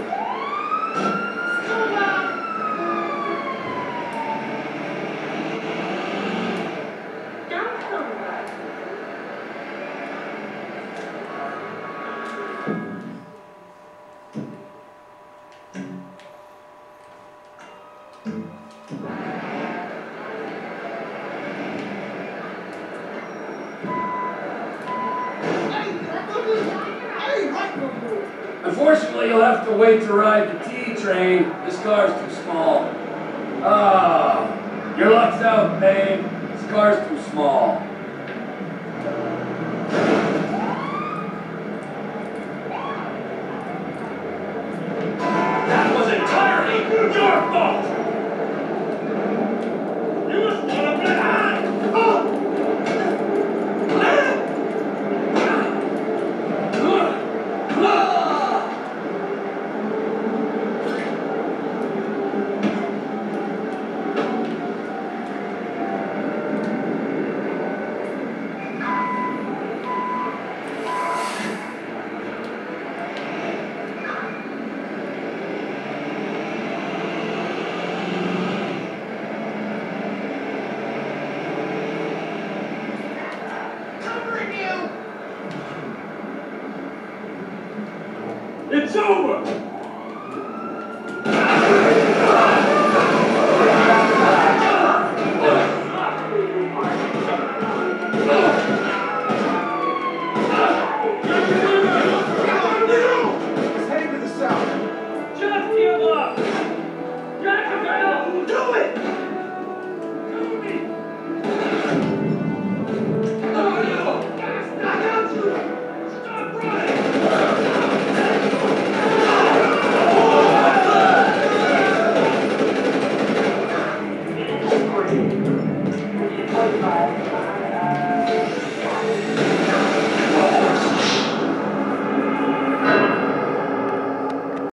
Hey, Michael! Hey, Michael! Unfortunately, you'll have to wait to ride the T train. This car's too small. Ah, your luck's out, babe. This car's too small. That was entirely your fault! It's over! Twenty-five.